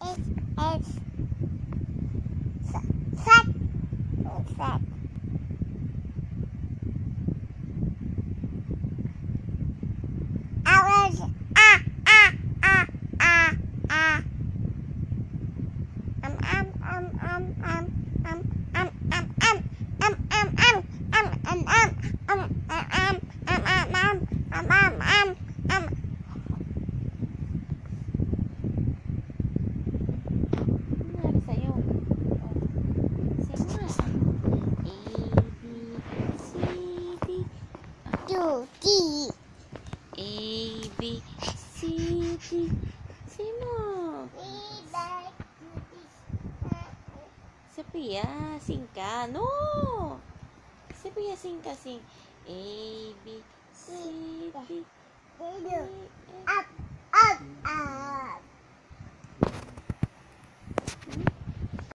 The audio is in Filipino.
S S Set Set Hours Ah Ah Ah Ah Ah Um um um um um um Pia, sing ka. No! Si Pia, sing ka, sing. A, B, C, D. E, F.